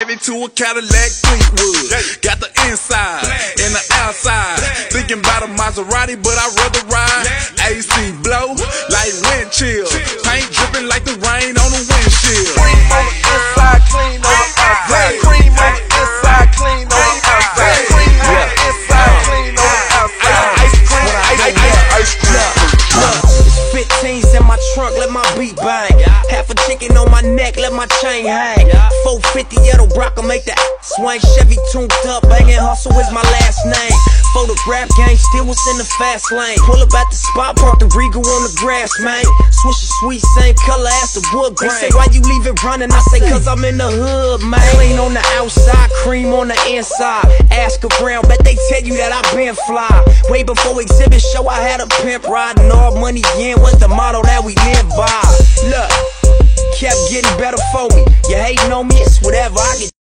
Chevy to a Cadillac Fleetwood. Got the inside and the outside. Thinking about a Maserati, but I'd rather ride. AC blow like wind chill. My trunk, let my beat bang. Half a chicken on my neck, let my chain hang. 450 Edelbrock, make that swing. Chevy tuned up, banging hustle is my last name. Photograph game, still was in the fast lane. Pull up at the spot, park the Regal on the grass, man. Swish a sweet, same color as the wood grain. They say, why you leave it running? I say, cause I'm in the hood, man. Clean on the outside, cream on the inside. Ask around, bet they tell you that I been fly. Way before Xzibit show, I had a pimp riding all money in was the motto that we live by. Look, kept getting better for me. You hating on me, it's whatever. I get